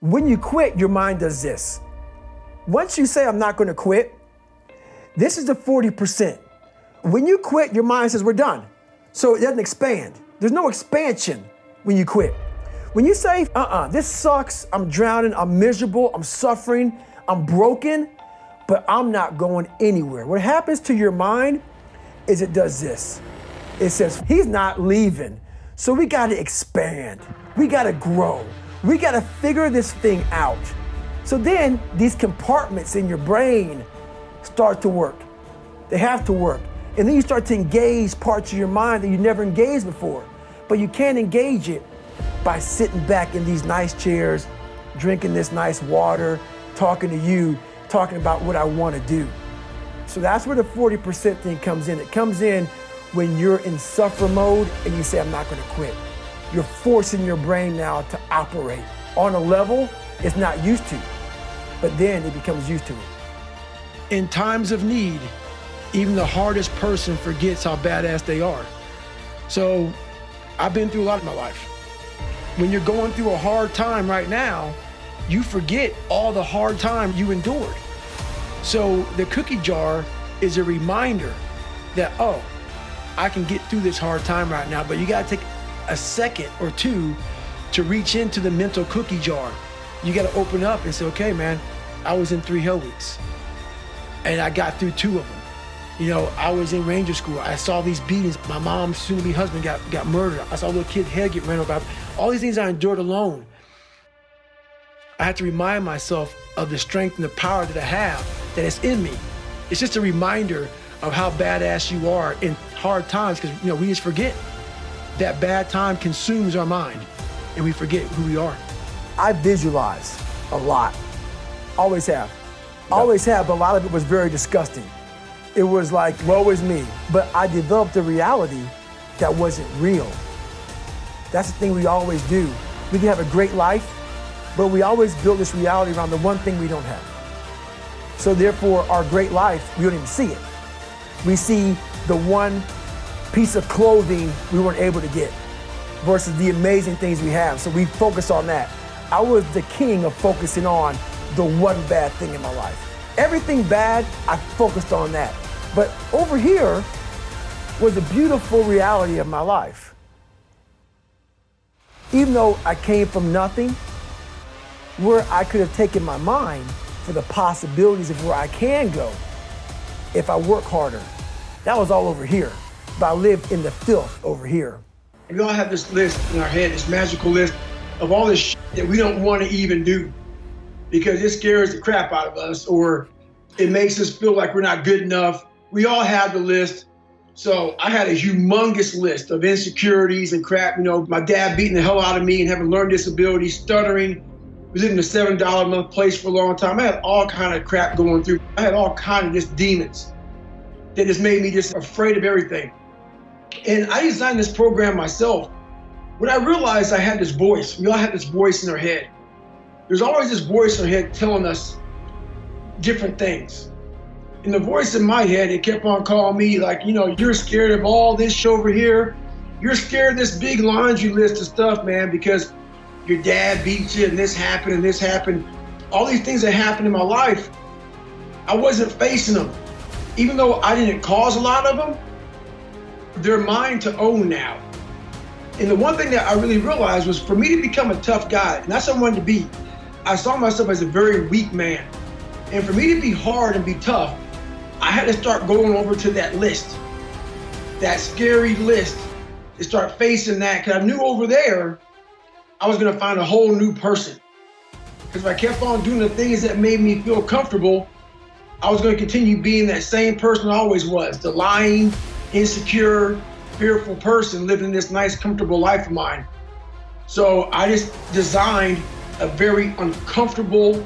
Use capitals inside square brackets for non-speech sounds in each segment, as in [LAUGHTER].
When you quit, your mind does this. Once you say, I'm not going to quit, this is the 40%. When you quit, your mind says, We're done. So it doesn't expand. There's no expansion when you quit. When you say, uh uh-uh, uh this sucks, I'm drowning, I'm miserable, I'm suffering, I'm broken, but I'm not going anywhere. What happens to your mind is it does this it says, He's not leaving. So we got to expand, we got to grow, we got to figure this thing out. So then these compartments in your brain start to work. They have to work. And then you start to engage parts of your mind that you never engaged before. But you can't engage it by sitting back in these nice chairs, drinking this nice water, talking to you, talking about what I want to do. So that's where the 40% thing comes in. It comes in when you're in suffer mode and you say, I'm not going to quit. You're forcing your brain now to operate on a level it's not used to, but then it becomes used to it. In times of need, even the hardest person forgets how badass they are. So I've been through a lot in my life. When you're going through a hard time right now, you forget all the hard time you endured. So the cookie jar is a reminder that, oh, I can get through this hard time right now, but you gotta take a second or two to reach into the mental cookie jar. You gotta open up and say, okay, man, I was in three hell weeks and I got through two of them. You know, I was in ranger school. I saw these beatings. My mom's soon-to-be husband got, got murdered. I saw a little kid head get ran over. All these things I endured alone. I had to remind myself of the strength and the power that I have, that is in me. It's just a reminder of how badass you are in hard times, because you know we just forget that bad time consumes our mind, and we forget who we are. I visualize a lot, always have, always have. But a lot of it was very disgusting. It was like, woe is me. But I developed a reality that wasn't real. That's the thing we always do. We can have a great life, but we always build this reality around the one thing we don't have. So therefore, our great life, we don't even see it. We see the one piece of clothing we weren't able to get versus the amazing things we have. So we focus on that. I was the king of focusing on the one bad thing in my life. Everything bad, I focused on that. But over here was the beautiful reality of my life. Even though I came from nothing, where I could have taken my mind for the possibilities of where I can go if I work harder. That was all over here. But I lived in the filth over here. We all have this list in our head, this magical list of all this that we don't want to even do because it scares the crap out of us or it makes us feel like we're not good enough. We all have the list. So I had a humongous list of insecurities and crap. You know, my dad beating the hell out of me and having learned disabilities, stuttering, was living in a seven dollar a month place for a long time. I had all kind of crap going through. I had all kind of just demons that just made me just afraid of everything. And I designed this program myself. When I realized I had this voice, we all had this voice in our head. There's always this voice in our head telling us different things. And the voice in my head, it kept on calling me like, you know, you're scared of all this over here. You're scared of this big laundry list of stuff, man, because your dad beat you and this happened and this happened. All these things that happened in my life, I wasn't facing them. Even though I didn't cause a lot of them, they're mine to own now. And the one thing that I really realized was for me to become a tough guy, and I wanted to be, I saw myself as a very weak man. And for me to be hard and be tough, I had to start going over to that list, that scary list, to start facing that. Because I knew over there, I was going to find a whole new person. Because if I kept on doing the things that made me feel comfortable, I was going to continue being that same person I always was the lying, insecure, fearful person living this nice, comfortable life of mine. So I just designed a very uncomfortable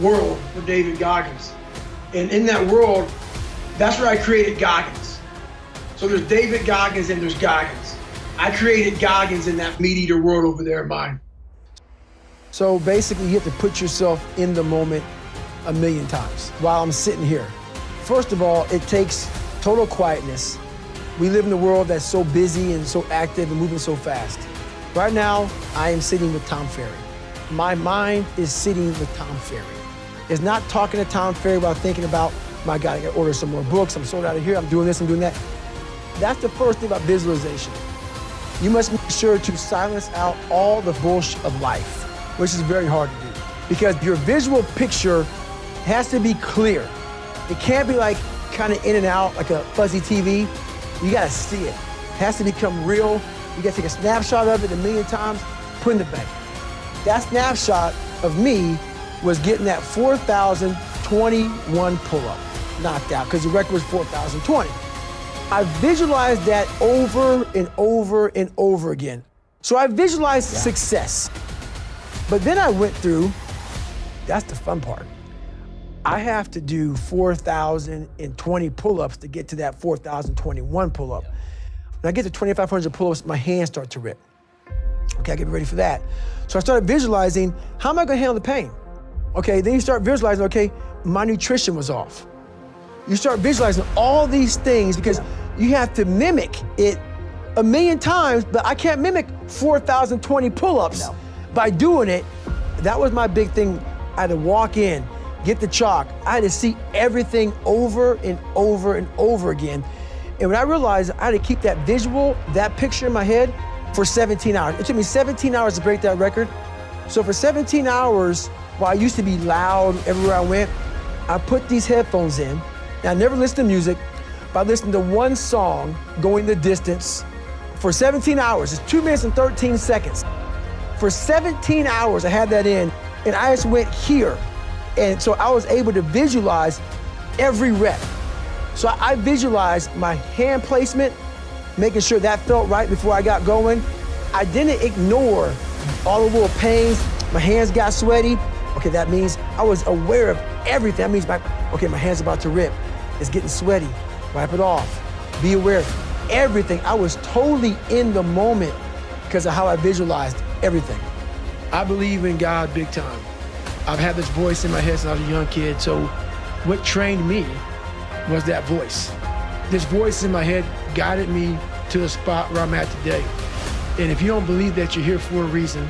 world for David Goggins. And in that world, that's where I created Goggins. So there's David Goggins and there's Goggins. I created Goggins in that meat eater world over there of mine. So basically, you have to put yourself in the moment a million times while I'm sitting here. First of all, it takes total quietness. We live in a world that's so busy and so active and moving so fast. Right now, I am sitting with Tom Ferry. my mind is sitting with Tom Ferry. It's not talking to Tom Ferry while thinking about, my God, I gotta order some more books, I'm sold out of here, I'm doing this, I'm doing that. That's the first thing about visualization. You must make sure to silence out all the bullshit of life, which is very hard to do. Because your visual picture has to be clear. It can't be like kind of in and out, like a fuzzy TV. You gotta see it. It has to become real. You gotta take a snapshot of it a million times, put in the bank. That snapshot of me was getting that 4,021 pull-up knocked out because the record was 4,020. I visualized that over and over and over again. So I visualized yeah. success. But then I went through, that's the fun part. I have to do 4,020 pull-ups to get to that 4,021 pull-up. When I get to 2,500 pull-ups, my hands start to rip. Okay, I get ready for that. So I started visualizing, how am I gonna handle the pain? Okay, then you start visualizing, okay, my nutrition was off. You start visualizing all these things because you have to mimic it a million times, but I can't mimic 4,020 pull-ups no. by doing it. That was my big thing. I had to walk in, get the chalk. I had to see everything over and over and over again. And when I realized I had to keep that visual, that picture in my head for 17 hours. It took me 17 hours to break that record. So for 17 hours, while I used to be loud everywhere I went, I put these headphones in. And I never listened to music, but I listened to one song going the distance for 17 hours. It's two minutes and 13 seconds. For 17 hours, I had that in, and I just went here. And so I was able to visualize every rep. So I visualized my hand placement, making sure that felt right before I got going. I didn't ignore all the little pains. My hands got sweaty. Okay, that means I was aware of everything. That means my, okay, my hand's about to rip. It's getting sweaty. Wipe it off. Be aware of everything. I was totally in the moment because of how I visualized everything. I believe in God big time. I've had this voice in my head since I was a young kid. So what trained me was that voice. This voice in my head guided me to the spot where I'm at today. And if you don't believe that you're here for a reason,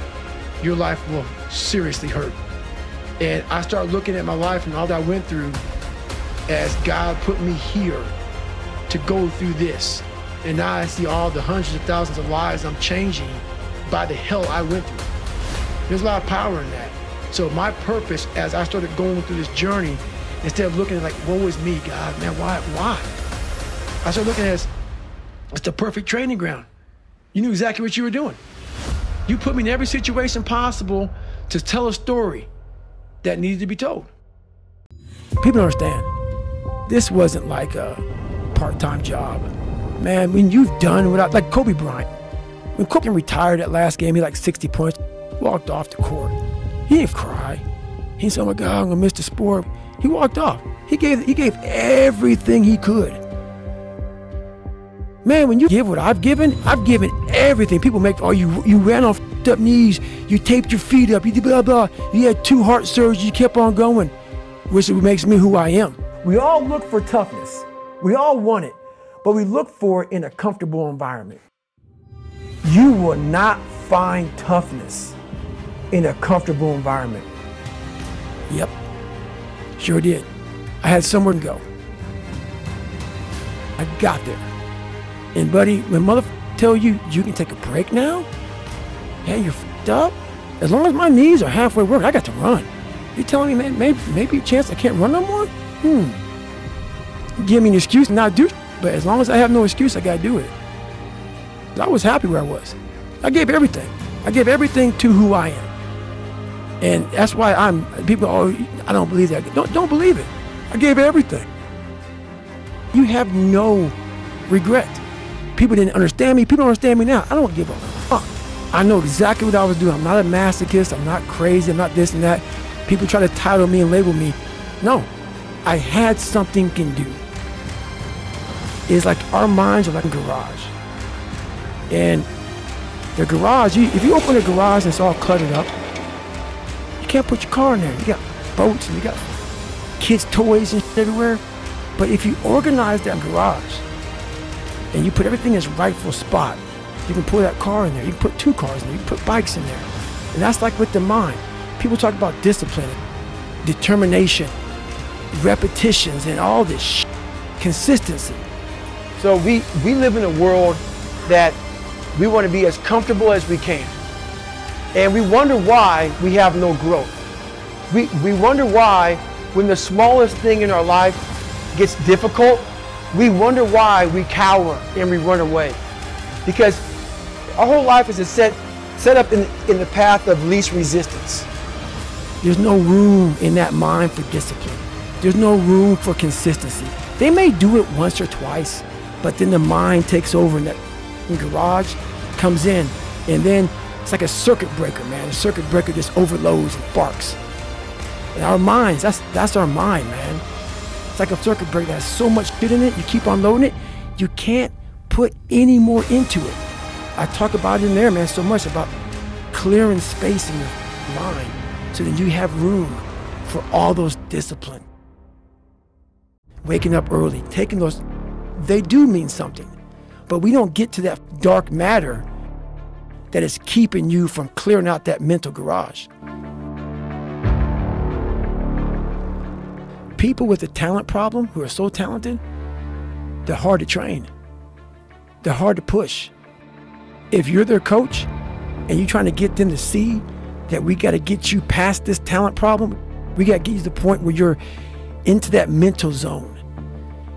your life will seriously hurt. And I start looking at my life and all that I went through as God put me here to go through this. And now I see all the hundreds of thousands of lives I'm changing by the hell I went through. There's a lot of power in that. So my purpose as I started going through this journey, instead of looking at like, woe is me, God, man, why, why? I started looking at it as, it's the perfect training ground. You knew exactly what you were doing. You put me in every situation possible to tell a story that needed to be told. People don't understand. This wasn't like a part-time job. Man, when you've done without like Kobe Bryant, when Kobe retired at last game, he like 60 points, walked off the court. He didn't cry. He said, oh my God, I'm gonna miss the sport. He walked off. He gave, he gave everything he could. Man, when you give what I've given, I've given everything. People make, oh, you you ran off up knees, you taped your feet up, you did blah blah. You had two heart surgeries, you kept on going, which makes me who I am. We all look for toughness. We all want it, but we look for it in a comfortable environment. You will not find toughness in a comfortable environment. Yep, sure did. I had somewhere to go. I got there. And buddy, when mother tell you you can take a break now, yeah, you're f***ed up. As long as my knees are halfway worked, I got to run. You telling me, man, maybe maybe a chance I can't run no more? Hmm. Give me an excuse and not do. But as long as I have no excuse, I gotta do it. I was happy where I was. I gave everything. I gave everything to who I am. And that's why I'm people oh I don't believe that. Don't don't believe it. I gave everything. You have no regret. People didn't understand me. People don't understand me now. I don't give a fuck. I know exactly what I was doing. I'm not a masochist. I'm not crazy. I'm not this and that. People try to title me and label me. No, I had something can do. It's like our minds are like a garage. And the garage, you, if you open the garage and it's all cluttered up, you can't put your car in there. You got boats and you got kids' toys and everywhere. But if you organize that garage, and you put everything in its rightful spot. You can put that car in there. You can put two cars in there. You can put bikes in there. And that's like with the mind. People talk about discipline, determination, repetitions, and all this sh- consistency. So we, we live in a world that we want to be as comfortable as we can. And we wonder why we have no growth. We, we wonder why when the smallest thing in our life gets difficult, we wonder why we cower and we run away. Because our whole life is set, set up in, in the path of least resistance. There's no room in that mind for discipline. There's no room for consistency. They may do it once or twice, but then the mind takes over and that garage comes in. And then it's like a circuit breaker, man. A circuit breaker just overloads and barks. And our minds, that's, that's our mind, man. It's like a circuit breaker that has so much shit in it, you keep unloading it, you can't put any more into it. I talk about it in there, man, so much about clearing space in your mind so that you have room for all those discipline. Waking up early, taking those, they do mean something. But we don't get to that dark matter that is keeping you from clearing out that mental garage. People with a talent problem who are so talented, they're hard to train. They're hard to push. If you're their coach and you're trying to get them to see that we got to get you past this talent problem, we got to get you to the point where you're into that mental zone.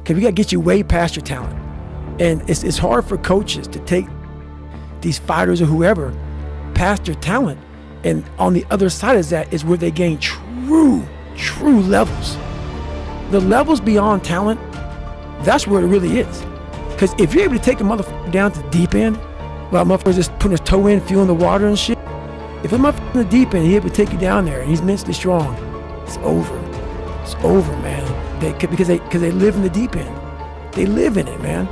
Because we got to get you way past your talent. And it's, it's hard for coaches to take these fighters or whoever past their talent. And on the other side of that is where they gain true, true levels. The levels beyond talent, that's where it really is. Because if you're able to take a motherfucker down to the deep end, while motherfucker's just putting his toe in, feeling the water and shit, if a motherfucker in the deep end, he's able to take you down there and he's mentally strong, it's over. It's over, man. They, because they because they live in the deep end. They live in it, man.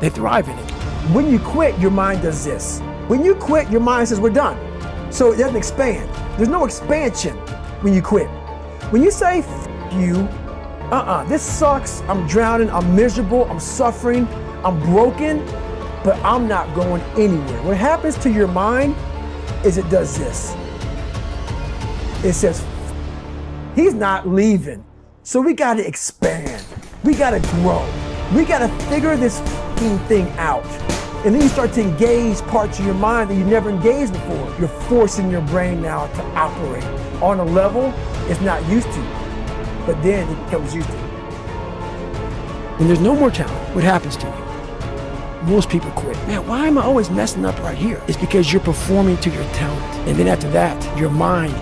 They thrive in it. When you quit, your mind does this. When you quit, your mind says, we're done. So it doesn't expand. There's no expansion when you quit. When you say, you, uh-uh, this sucks, I'm drowning, I'm miserable, I'm suffering, I'm broken, but I'm not going anywhere. What happens to your mind is it does this. It says, he's not leaving. So we got to expand. We got to grow. We got to figure this thing out. And then you start to engage parts of your mind that you never engaged before. You're forcing your brain now to operate on a level it's not used to but then it becomes used to. When there's no more talent, what happens to you? Most people quit. Man, why am I always messing up right here? It's because you're performing to your talent. And then after that, your mind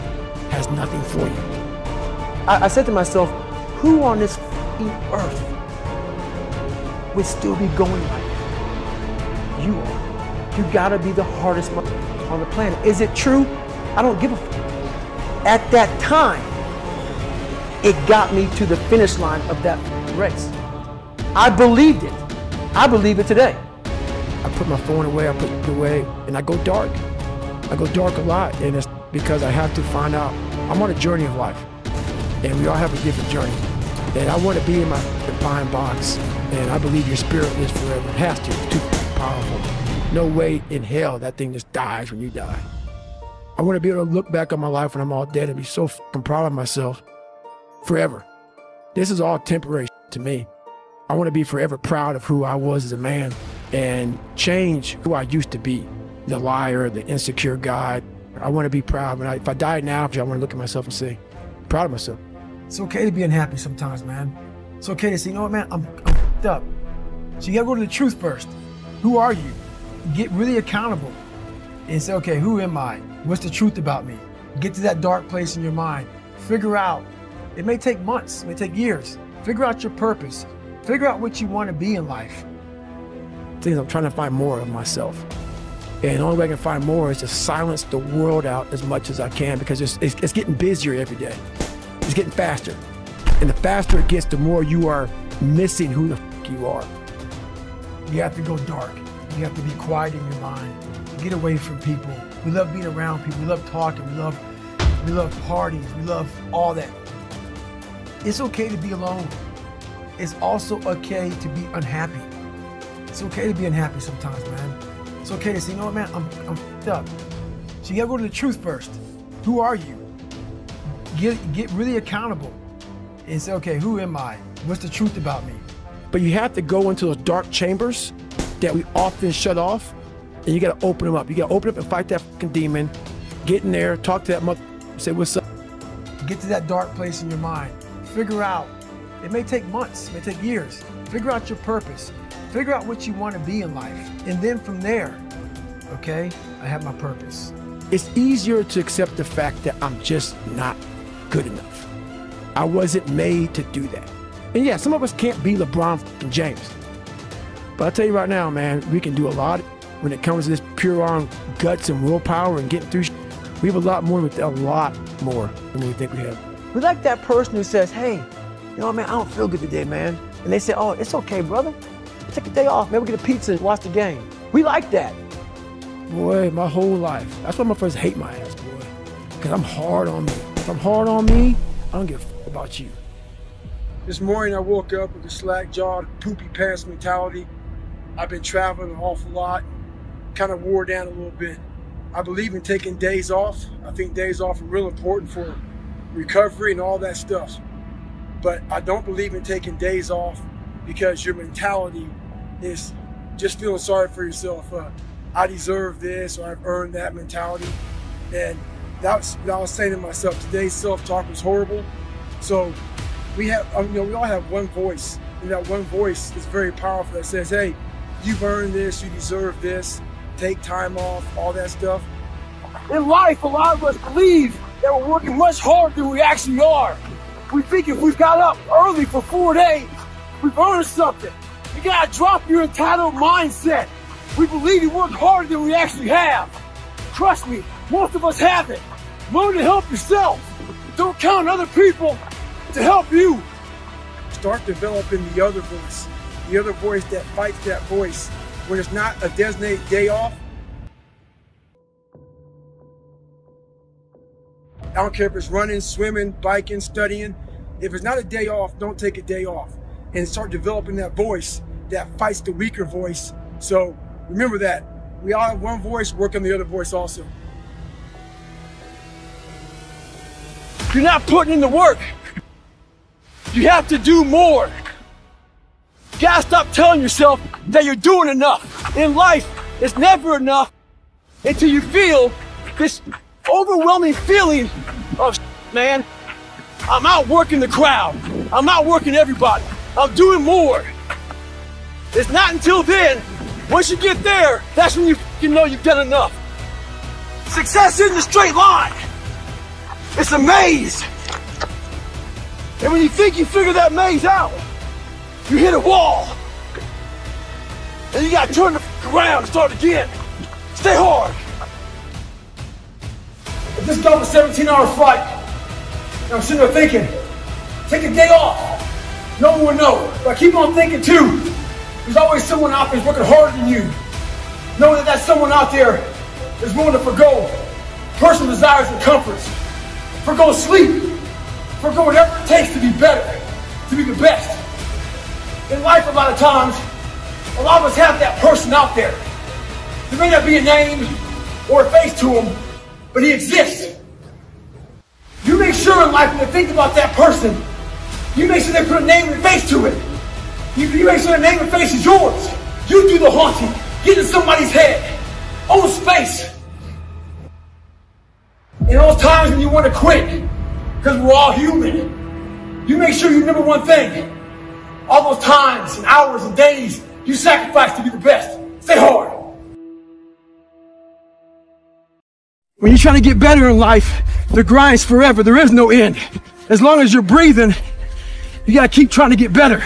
has nothing for you. I, I said to myself, who on this earth would still be going like that? You are. You gotta be the hardest on the planet. Is it true? I don't give a f- At that time, it got me to the finish line of that race. I believed it. I believe it today. I put my phone away, I put it away, and I go dark. I go dark a lot, and it's because I have to find out. I'm on a journey of life, and we all have a different journey. And I want to be in my divine box, and I believe your spirit lives forever. It has to. Powerful. No way in hell that thing just dies when you die. I want to be able to look back on my life when I'm all dead and be so proud of myself forever. This is all temporary to me. I want to be forever proud of who I was as a man and change who I used to be the liar, the insecure guy. I want to be proud. When I, if I die now, I want to look at myself and say, proud of myself. It's okay to be unhappy sometimes, man. It's okay to say, you know what, man, I'm, I'm up. So you got to go to the truth first. Who are you? Get really accountable and say, okay, who am I? What's the truth about me? Get to that dark place in your mind. Figure out it may take months, it may take years. Figure out your purpose. Figure out what you want to be in life. Things I'm trying to find more of myself. And the only way I can find more is to silence the world out as much as I can because it's, it's, it's getting busier every day. It's getting faster. And the faster it gets, the more you are missing who the you are. You have to go dark. You have to be quiet in your mind. Get away from people. We love being around people. We love talking. We love we love parties. We love all that. It's okay to be alone. It's also okay to be unhappy. It's okay to be unhappy sometimes, man. It's okay to say, you know what, man, I'm, I'm up. So you gotta go to the truth first. Who are you? get get really accountable and say, okay, who am I? What's the truth about me? But you have to go into those dark chambers that we often shut off, and you got to open them up. You got to open up and fight that fucking demon. Get in there, talk to that mother, say what's up. Get to that dark place in your mind. Figure out. It may take months, it may take years. Figure out your purpose. Figure out what you want to be in life, and then from there, okay, I have my purpose. It's easier to accept the fact that I'm just not good enough. I wasn't made to do that. And yeah, some of us can't be LeBron James. But I tell you right now, man, we can do a lot when it comes to this pure arm guts and willpower and getting through. We have a lot more, with a lot more than we think we have. We like that person who says, hey, you know, man, I don't feel good today, man. And they say, oh, it's okay, brother. Take a day off, Maybe We get a pizza and watch the game. We like that. Boy, my whole life. That's why my friends hate my ass, boy. Because I'm hard on me. If I'm hard on me, I don't give a f- about you. This morning I woke up with a slack jawed, poopy pants mentality. I've been traveling an awful lot, kind of wore down a little bit. I believe in taking days off. I think days off are real important for recovery and all that stuff. But I don't believe in taking days off because your mentality is just feeling sorry for yourself. Uh, I deserve this or I've earned that mentality. And that's what I was saying to myself. Today's self-talk was horrible. So we have, um, you know, we all have one voice, and that one voice is very powerful. That says, "Hey, you've earned this. You deserve this. Take time off. All that stuff." In life, a lot of us believe that we're working much harder than we actually are. We think if we've got up early for four days, we've earned something. You gotta drop your entitled mindset. We believe you work harder than we actually have. Trust me, most of us have it. Learn to help yourself. Don't count on other people to help you. Start developing the other voice, the other voice that fights that voice. When it's not a designated day off, I don't care if it's running, swimming, biking, studying. If it's not a day off, don't take a day off. And start developing that voice that fights the weaker voice. So remember that. We all have one voice, work on the other voice also. You're not putting in the work. You have to do more. You gotta stop telling yourself that you're doing enough. In life, it's never enough until you feel this overwhelming feeling of man, I'm out working the crowd. I'm out working everybody. I'm doing more. It's not until then, once you get there, that's when you, you know you've done enough. Success isn't a straight line. It's a maze. And when you think you figure that maze out, you hit a wall. And you gotta turn the around and start again. Stay hard. I just got a 17 hour flight. And I'm sitting there thinking, take a day off. No one will know. But I keep on thinking too. There's always someone out there working harder than you. Knowing that that someone out there is willing to forego personal desires and comforts, forgo sleep, forgo whatever it takes to be better, to be the best. In life, a lot of times, a lot of us have that person out there. There may not be a name or a face to him, but he exists. You make sure in life when you think about that person, you make sure they put a name and face to it. You, you make sure the name and face is yours. You do the haunting. Get in somebody's head. Own space. In those times when you want to quit, because we're all human, you make sure you remember one thing. All those times and hours and days you sacrifice to be the best. Stay hard. When you're trying to get better in life, the grind's forever. There is no end. As long as you're breathing, you gotta keep trying to get better.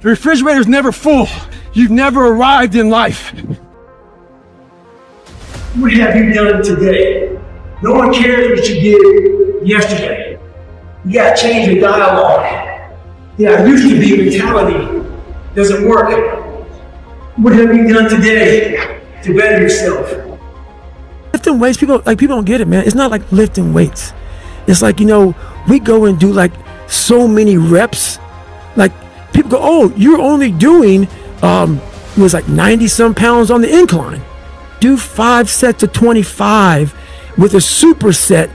The refrigerator's never full. You've never arrived in life. What have you done today? No one cares what you did yesterday. You gotta change your dialogue. Yeah, used to mentality doesn't work. What have you done today to better yourself? Lifting weights, people like people don't get it, man. It's not like lifting weights. It's like, you know, we go and do like so many reps. Like people go, oh, you're only doing um it was like 90 some pounds on the incline. Do five sets of 25 with a superset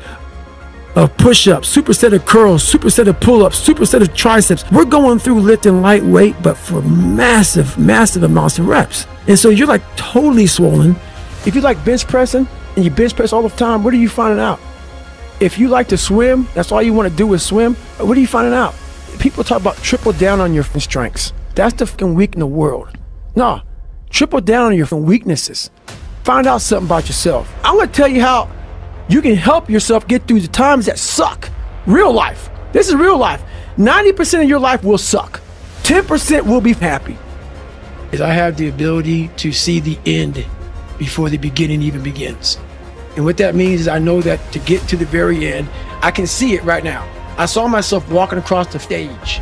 of push-ups, superset of curls, superset of pull-ups, superset of triceps. We're going through lifting lightweight, but for massive, massive amounts of reps. And so you're like totally swollen. If you like bench pressing and you bench press all the time, what are you finding out? If you like to swim, that's all you want to do is swim, what are you finding out? People talk about triple down on your strengths. That's the fucking weak in the world. No, triple down on your weaknesses. Find out something about yourself. I'm gonna tell you how you can help yourself get through the times that suck. Real life. This is real life. 90% of your life will suck. 10% will be happy. Is I have the ability to see the end before the beginning even begins. And what that means is I know that to get to the very end, I can see it right now. I saw myself walking across the stage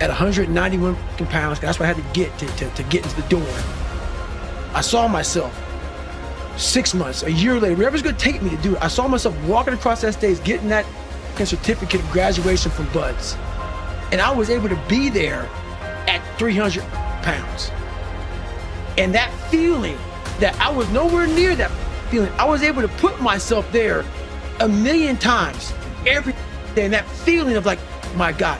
at 191 pounds. That's what I had to get to, to, to get into the door. I saw myself six months, a year later, whatever's gonna take me to do it. I saw myself walking across that stage, getting that certificate of graduation from BUD/S. And I was able to be there at 300 pounds. And that feeling that I was nowhere near that feeling, I was able to put myself there a million times every day. And that feeling of like, my God,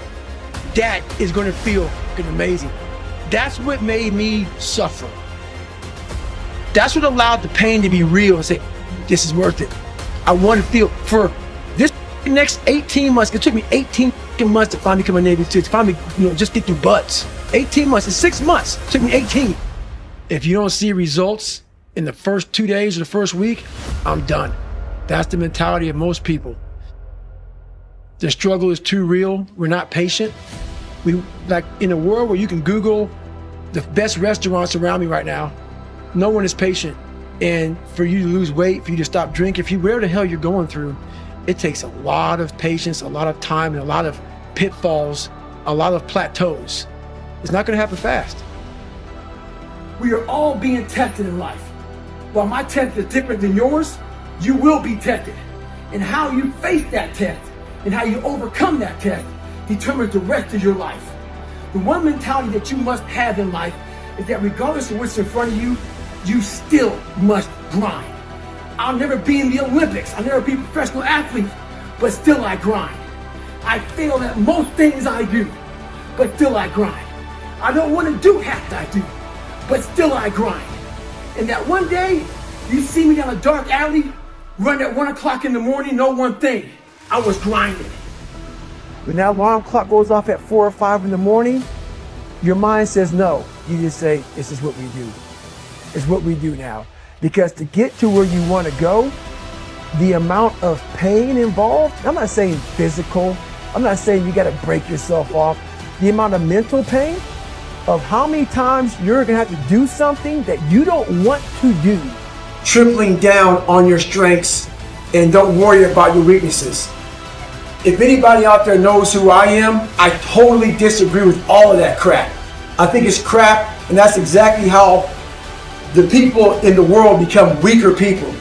that is gonna feel amazing. That's what made me suffer. That's what allowed the pain to be real and say, this is worth it. I want to feel for this next 18 months. It took me 18 months to finally become a Navy SEAL, to finally, you know, just get through BUD/S. 18 months, it's six months. It took me 18. If you don't see results in the first two days or the first week, I'm done. That's the mentality of most people. The struggle is too real. We're not patient. We like in a world where you can Google the best restaurants around me right now no one is patient. And for you to lose weight, for you to stop drinking, if you where the hell you're going through, it takes a lot of patience, a lot of time, and a lot of pitfalls, a lot of plateaus. It's not going to happen fast. We are all being tested in life. While my test is different than yours, you will be tested. And how you face that test and how you overcome that test determines the rest of your life. The one mentality that you must have in life is that regardless of what's in front of you, you still must grind. I'll never be in the Olympics. I'll never be a professional athlete, but still I grind. I fail at most things I do, but still I grind. I don't want to do half that I do, but still I grind. And that one day, you see me down a dark alley, run at one o'clock in the morning, know one thing. I was grinding. When that alarm clock goes off at four or five in the morning, your mind says no. You just say, this is what we do is what we do now. Because to get to where you want to go, the amount of pain involved, I'm not saying physical, I'm not saying you got to break yourself off. The amount of mental pain of how many times you're going to have to do something that you don't want to do. Tripling down on your strengths and don't worry about your weaknesses. If anybody out there knows who I am, I totally disagree with all of that crap. I think it's crap, and that's exactly how the people in the world become weaker people.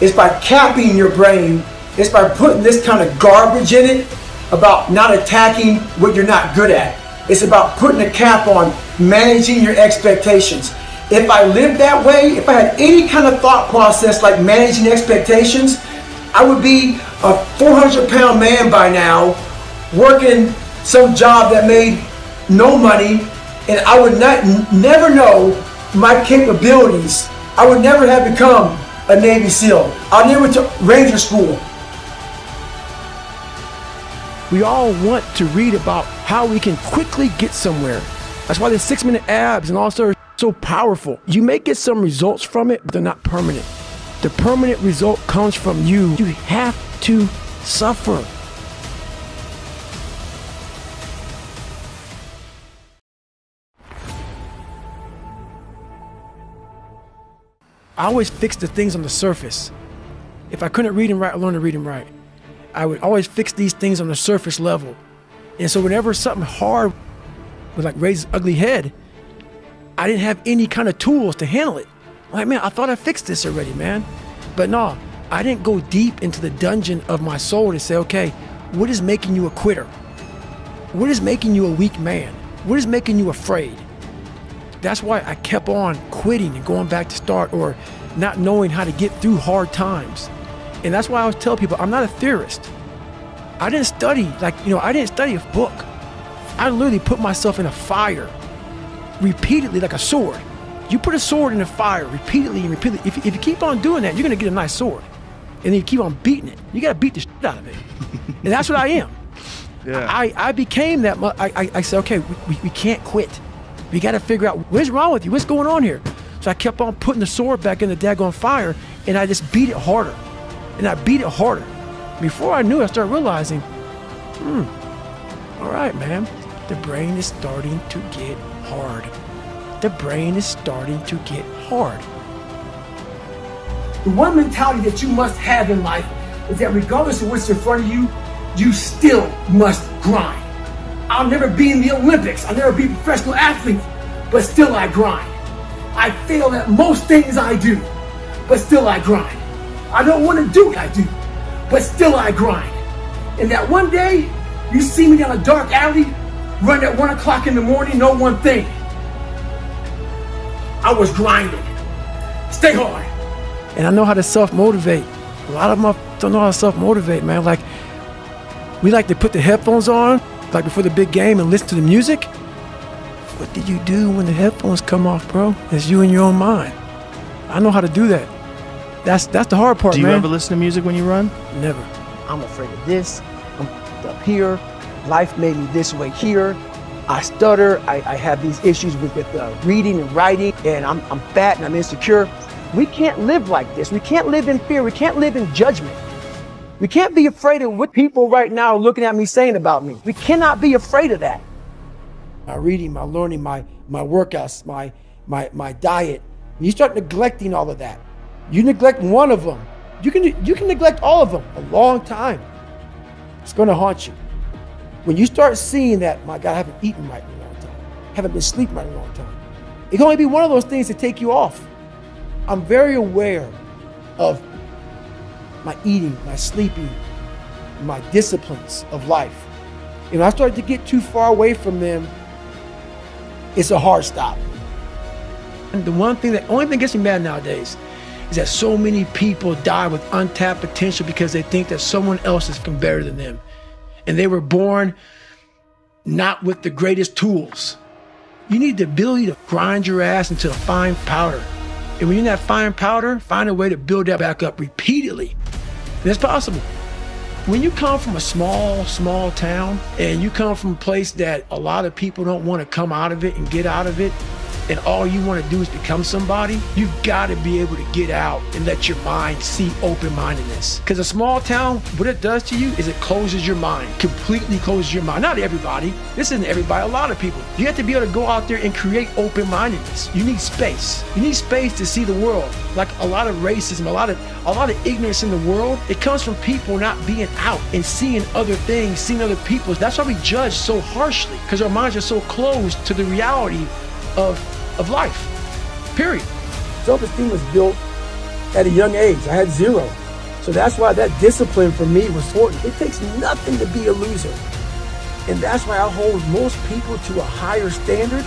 It's by capping your brain, it's by putting this kind of garbage in it about not attacking what you're not good at. It's about putting a cap on managing your expectations. If I lived that way, if I had any kind of thought process like managing expectations, I would be a 400 pound man by now, working some job that made no money, and I would not never know my capabilities, I would never have become a Navy SEAL. I never went to Ranger School. We all want to read about how we can quickly get somewhere. That's why the six minute abs and all also are so powerful. You may get some results from it, but they're not permanent. The permanent result comes from you. You have to suffer. I always fix the things on the surface. If I couldn't read and write, I learned to read and write. I would always fix these things on the surface level. And so whenever something hard would like raise its ugly head, I didn't have any kind of tools to handle it. I'm like, man, I thought I fixed this already, man. But no, I didn't go deep into the dungeon of my soul to say, okay, what is making you a quitter? What is making you a weak man? What is making you afraid? That's why I kept on quitting and going back to start or not knowing how to get through hard times. And that's why I always tell people I'm not a theorist. I didn't study, like, you know, I didn't study a book. I literally put myself in a fire repeatedly like a sword. You put a sword in the fire repeatedly and repeatedly. If, if you keep on doing that, you're gonna get a nice sword. And then you keep on beating it. You gotta beat the shit out of it. and that's what I am. [LAUGHS] Yeah. I, I became that. I, I, I said, okay, we, we can't quit. We gotta figure out what's wrong with you? What's going on here? So I kept on putting the sword back in the daggone fire and I just beat it harder. And I beat it harder. Before I knew it, I started realizing, hmm, all right, man, the brain is starting to get hard. The brain is starting to get hard. The one mentality that you must have in life is that regardless of what's in front of you, you still must grind. I'll never be in the Olympics. I'll never be a professional athlete, but still I grind. I fail at most things I do, but still I grind. I don't want to do what I do, but still I grind. And that one day, you see me down a dark alley, run at one o'clock in the morning, know one thing. I was grinding. Stay hard. And I know how to self-motivate. A lot of them don't know how to self-motivate, man. Like, we like to put the headphones on, like before the big game, and listen to the music. What did you do when the headphones come off, bro? It's you in your own mind. I know how to do that. That's that's the hard part, Do you man. ever listen to music when you run? Never. I'm afraid of this. I'm up here. Life made me this way here. I stutter. I, I have these issues with, with uh, reading and writing, and I'm, I'm fat and I'm insecure. We can't live like this. We can't live in fear. We can't live in judgment. We can't be afraid of what people right now are looking at me saying about me. We cannot be afraid of that. My reading, my learning, my, my workouts, my, my, my diet. When you start neglecting all of that, you neglect one of them, you can, you can neglect all of them a long time. It's going to haunt you. When you start seeing that, my God, I haven't eaten right in a long time, haven't been sleeping right in a long time, it can only be one of those things to take you off. I'm very aware of my eating, my sleeping, my disciplines of life. And I started to get too far away from them, it's a hard stop. And the one thing that only thing gets me mad nowadays is that so many people die with untapped potential because they think that someone else is better than them. And they were born not with the greatest tools. You need the ability to grind your ass into a fine powder. And when you're that fine powder, find a way to build that back up repeatedly. And it's possible. When you come from a small, small town and you come from a place that a lot of people don't want to come out of it and get out of it, and all you want to do is become somebody, you've got to be able to get out and let your mind see open mindedness. Because a small town, what it does to you is it closes your mind, completely closes your mind. Not everybody, this isn't everybody, a lot of people. You have to be able to go out there and create open mindedness. You need space. You need space to see the world. Like a lot of racism, a lot of a lot of ignorance in the world, it comes from people not being out and seeing other things, seeing other people. That's why we judge so harshly, because our minds are so closed to the reality of, of life, period. Self-esteem was built at a young age. I had zero. So that's why that discipline for me was important. It takes nothing to be a loser. And that's why I hold most people to a higher standard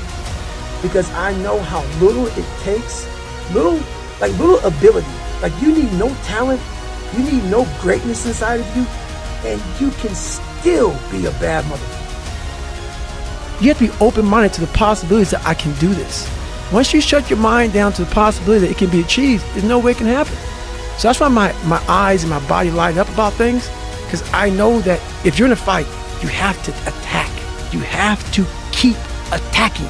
because I know how little it takes, little, like little ability. Like you need no talent, you need no greatness inside of you, and you can still be a bad mother. You have to be open-minded to the possibilities that I can do this. Once you shut your mind down to the possibility that it can be achieved, there's no way it can happen. So that's why my, my eyes and my body light up about things, because I know that if you're in a fight, you have to attack. You have to keep attacking.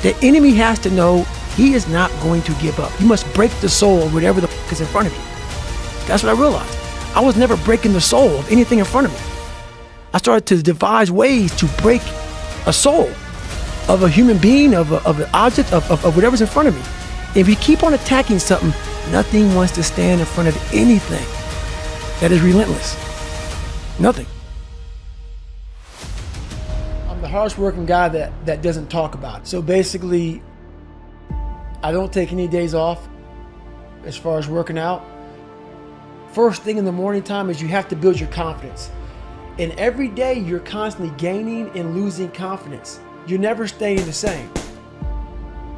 The enemy has to know he is not going to give up. You must break the soul of whatever the f- is in front of you. That's what I realized. I was never breaking the soul of anything in front of me. I started to devise ways to break a soul of a human being, of, a, of an object, of, of, of whatever's in front of me. If you keep on attacking something, nothing wants to stand in front of anything that is relentless. Nothing. I'm the hardest working guy that, that doesn't talk about it. So basically, I don't take any days off as far as working out. First thing in the morning time is you have to build your confidence. And every day you're constantly gaining and losing confidence. You're never staying the same.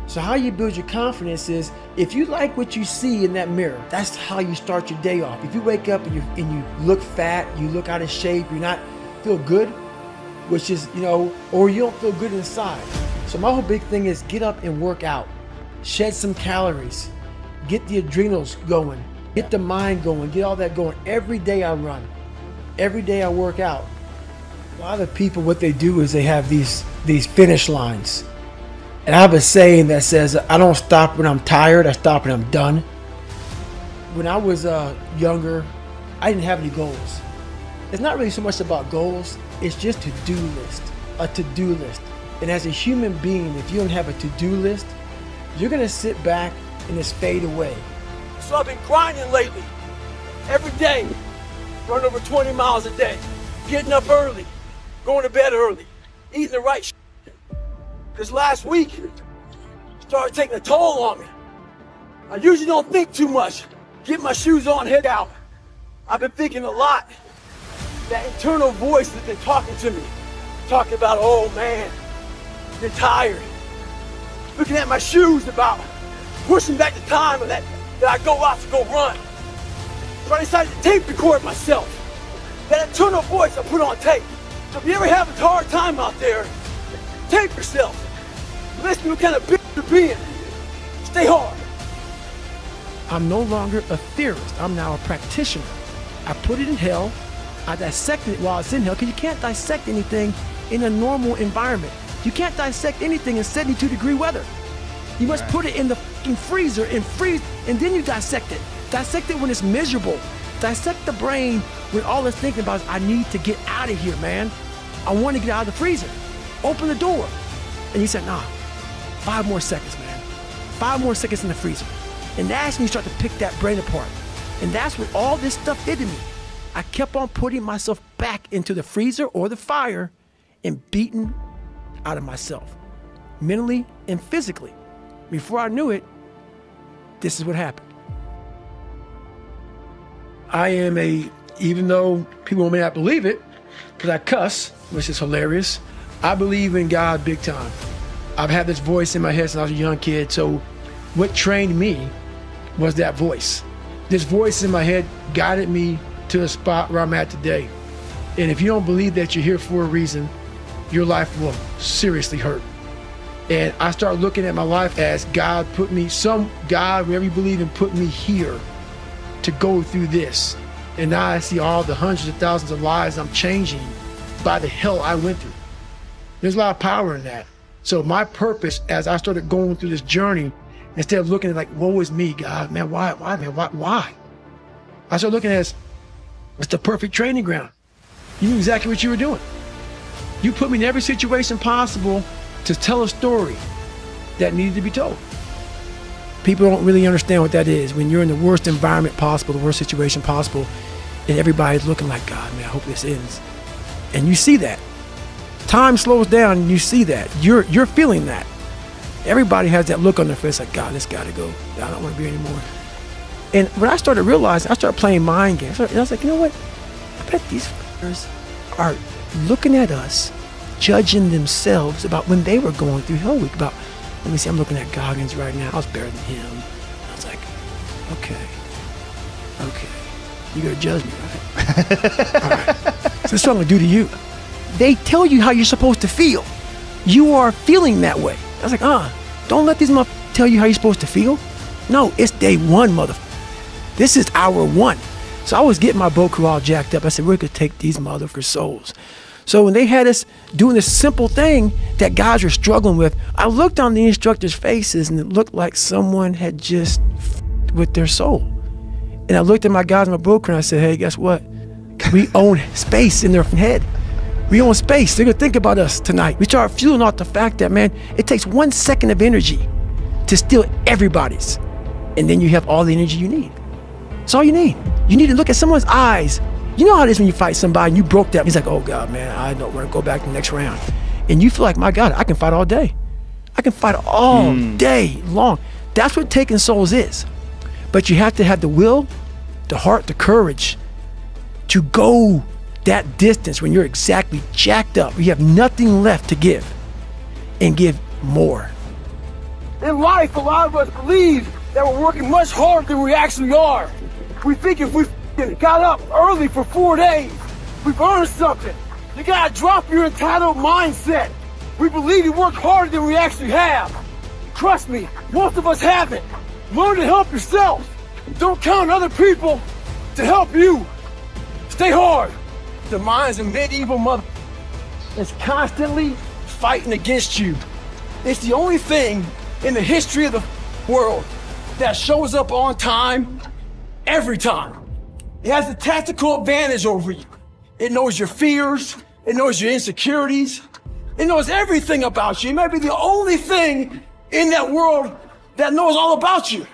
So how you build your confidence is if you like what you see in that mirror, that's how you start your day off. If you wake up and you and you look fat, you look out of shape, you're not feel good, which is, you know, or you don't feel good inside. So my whole big thing is get up and work out. Shed some calories. Get the adrenals going. Get the mind going. Get all that going. Every day I run. Every day I work out. A lot of people what they do is they have these these finish lines and I have a saying that says, I don't stop when I'm tired, I stop when I'm done. When I was uh, younger, I didn't have any goals. It's not really so much about goals, it's just to do list, a to do list. And as a human being, if you don't have a to do list, you're gonna sit back and just fade away. So I've been grinding lately, every day, running over 20 miles a day, getting up early, going to bed early, eating the right because last week started taking a toll on me. I usually don't think too much. Get my shoes on, head out. I've been thinking a lot. That internal voice that's been talking to me, talking about, oh man, you're tired. Looking at my shoes about pushing back the time of that, that I go out to go run. So I decided to tape record myself. That internal voice I put on tape. If you ever have a hard time out there, tape yourself. Listen what kind of bitch you're being. Stay hard. I'm no longer a theorist. I'm now a practitioner. I put it in hell. I dissected it while it's in hell because you can't dissect anything in a normal environment. You can't dissect anything in 72 degree weather. You must right. put it in the freezer and freeze, and then you dissect it. Dissect it when it's miserable. Dissect the brain when all it's thinking about is, I need to get out of here, man. I want to get out of the freezer. Open the door. And he said, nah, Five more seconds, man. Five more seconds in the freezer. And that's when you start to pick that brain apart. And that's what all this stuff did to me. I kept on putting myself back into the freezer or the fire and beating out of myself, mentally and physically. Before I knew it, this is what happened. I am a, even though people may not believe it, because I cuss, which is hilarious, I believe in God big time. I've had this voice in my head since I was a young kid. So, what trained me was that voice. This voice in my head guided me to the spot where I'm at today. And if you don't believe that you're here for a reason, your life will seriously hurt. And I start looking at my life as God put me, some God, wherever you believe in, put me here to go through this. And now I see all the hundreds of thousands of lives I'm changing by the hell I went through. There's a lot of power in that. So my purpose as I started going through this journey, instead of looking at like, woe is me, God, man, why, why, man, why, why? I started looking at it it's the perfect training ground. You knew exactly what you were doing. You put me in every situation possible to tell a story that needed to be told. People don't really understand what that is. When you're in the worst environment possible, the worst situation possible, and everybody's looking like, God, man, I hope this ends. And you see that time slows down and you see that. You're you're feeling that. Everybody has that look on their face like, God, this gotta go. I don't want to be anymore. And when I started realizing, I started playing mind games. And I was like, you know what? I bet these fuckers are looking at us, judging themselves about when they were going through Hell Week. About, let me see, I'm looking at Goggins right now. I was better than him. I was like, okay, okay. You're gonna judge me, right? [LAUGHS] All right. So this is what I'm gonna do to you they tell you how you're supposed to feel. You are feeling that way. I was like, ah, uh, don't let these motherfuckers tell you how you're supposed to feel. No, it's day one, motherfucker. This is hour one. So I was getting my crew all jacked up. I said, we're gonna take these motherfuckers' souls. So when they had us doing this simple thing that guys were struggling with, I looked on the instructors' faces and it looked like someone had just with their soul. And I looked at my guys my crew and I said, hey, guess what? We own space in their head. We own space. They're gonna think about us tonight. We start fueling off the fact that, man, it takes one second of energy to steal everybody's. And then you have all the energy you need. That's all you need. You need to look at someone's eyes. You know how it is when you fight somebody and you broke that. He's like, oh God, man, I don't want to go back to the next round. And you feel like, my God, I can fight all day. I can fight all mm. day long. That's what taking souls is. But you have to have the will, the heart, the courage to go that distance when you're exactly jacked up, you have nothing left to give, and give more. In life, a lot of us believe that we're working much harder than we actually are. We think if we got up early for four days, we've earned something. You gotta drop your entitled mindset. We believe you work harder than we actually have. Trust me, most of us haven't. Learn to help yourself. Don't count other people to help you. Stay hard. The mind's a medieval mother is constantly fighting against you. It's the only thing in the history of the world that shows up on time every time. It has a tactical advantage over you. It knows your fears. It knows your insecurities. It knows everything about you. It might be the only thing in that world that knows all about you.